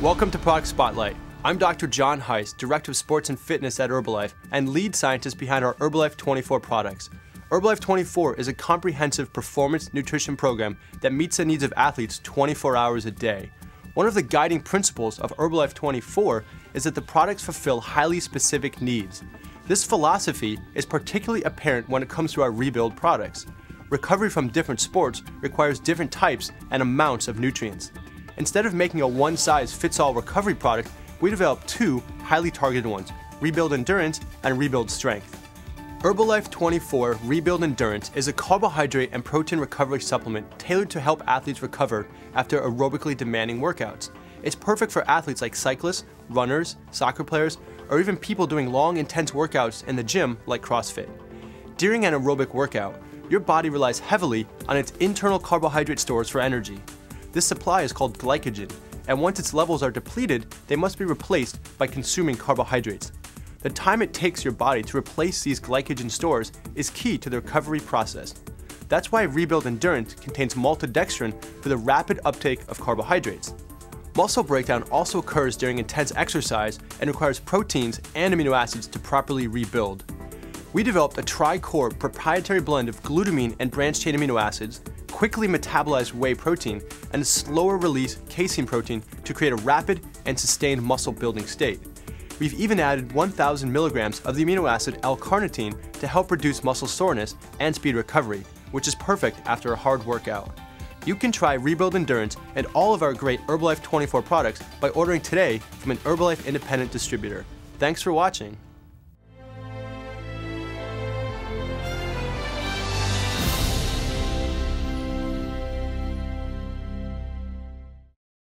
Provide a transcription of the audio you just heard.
Welcome to Product Spotlight. I'm Dr. John Heiss, Director of Sports and Fitness at Herbalife and lead scientist behind our Herbalife 24 products. Herbalife 24 is a comprehensive performance nutrition program that meets the needs of athletes 24 hours a day. One of the guiding principles of Herbalife 24 is that the products fulfill highly specific needs. This philosophy is particularly apparent when it comes to our rebuild products. Recovery from different sports requires different types and amounts of nutrients. Instead of making a one size fits all recovery product, we developed two highly targeted ones Rebuild Endurance and Rebuild Strength. Herbalife 24 Rebuild Endurance is a carbohydrate and protein recovery supplement tailored to help athletes recover after aerobically demanding workouts. It's perfect for athletes like cyclists, runners, soccer players, or even people doing long, intense workouts in the gym like CrossFit. During an aerobic workout, your body relies heavily on its internal carbohydrate stores for energy. This supply is called glycogen, and once its levels are depleted, they must be replaced by consuming carbohydrates. The time it takes your body to replace these glycogen stores is key to the recovery process. That's why Rebuild Endurance contains maltodextrin for the rapid uptake of carbohydrates. Muscle breakdown also occurs during intense exercise and requires proteins and amino acids to properly rebuild. We developed a tri-core proprietary blend of glutamine and branched chain amino acids, quickly metabolize whey protein, and a slower release casein protein to create a rapid and sustained muscle building state. We've even added 1,000 milligrams of the amino acid L-carnitine to help reduce muscle soreness and speed recovery, which is perfect after a hard workout. You can try Rebuild Endurance and all of our great Herbalife 24 products by ordering today from an Herbalife independent distributor. Thanks for watching.